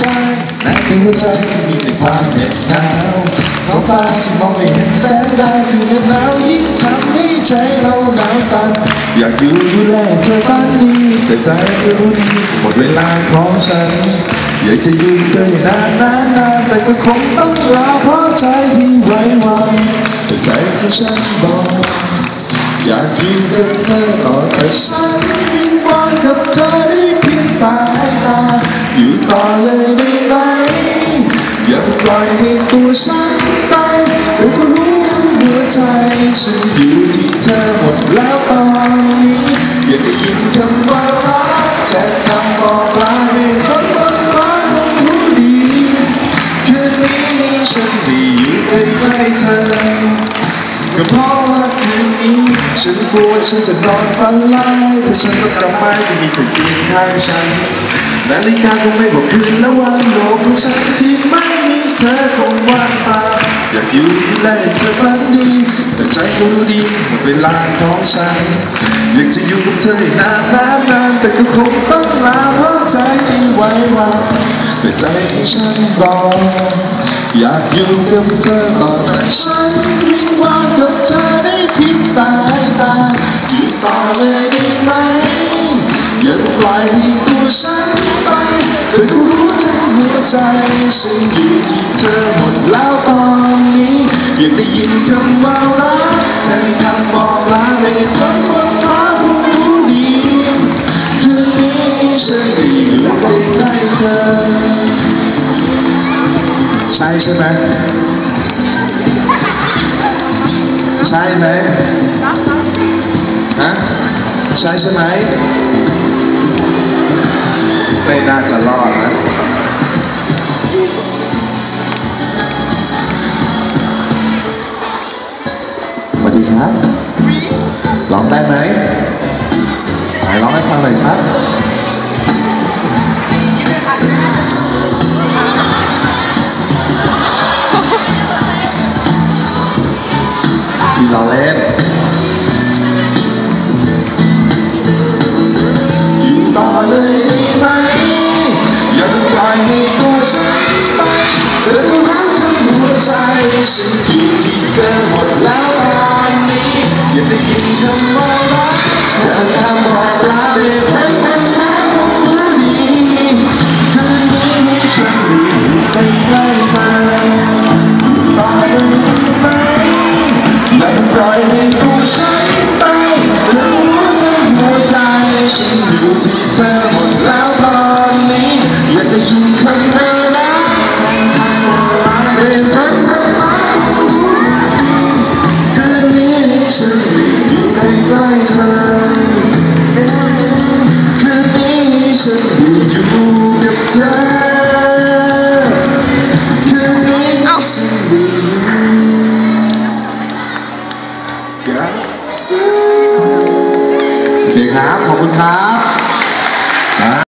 ใจในหัวใจมีแต่ความเหน็บหนาวท้องฟ้าที่มองไม่เห็นแสงดาวคือเหน็บหนาวยิ่งทำให้ใจเราหนาวสั่นอยากอยู่ดูแลเธอฝันดีแต่ใจก็รู้ดีหมดเวลาของฉัน อยากจะอยู่กับเธอนานนานนานแต่ก็คงต้องลาเพราะใจที่ไว้วันแต่ใจของฉันบอกอยากอยู่กับเธอต่อแต่ฉันวิงวอนกับเธอได้ อยู่ต่อเลยได้ไหม อย่าปล่อยให้ตัวฉันตายเธอก็รู้หัวใจ ฉันอยู่ที่เธอหมดแล้วตอนนี้ อย่าได้ยินคำว่ารักแทนคำบอกลาให้คนบนฟ้าคงรู้ดีคืนนี้ฉันไม่อยู่ใกล้ๆเธอก็เพราะว่าคืนนี้ ฉันกลัวฉันจะนอนฝันร้ายถ้าฉันต้องกลับมาจะมีเธอเคียงข้างฉัน นาฬิกาคงไม่บอกคืนและวันโลกของฉันที่ไม่มีเธอคงว่างเปล่าอยากอยู่ดูแลเธอฝันดี แต่ใจก็รู้ดีหมดเวลาของฉัน อยากจะอยู่กับเธอให้นานนานนานแต่ก็คงต้องลาเพราะใจที่ไว้วางแต่ใจของฉันบอกอยากอยู่กับเธอต่อแต่ฉันวิงวอนกับเธอ ใจฉันอยู่ที่เธอหมดแล้วตอนนี้อยากได้ยินคำว่ารักแทนคำบอกลาไม่คนบนฟ้าคงรู้ดีคืนนี้ฉันได้อยู่ใกล้เธอ ใช่ใช่ไหมใช่ไหมฮะใช่ใช่ไหมไม่น่าจะรอดนะ สวัสดีครับร้องได้ไหมไหนร้องให้ฟังหน่อ ครับ ขอบคุณครับ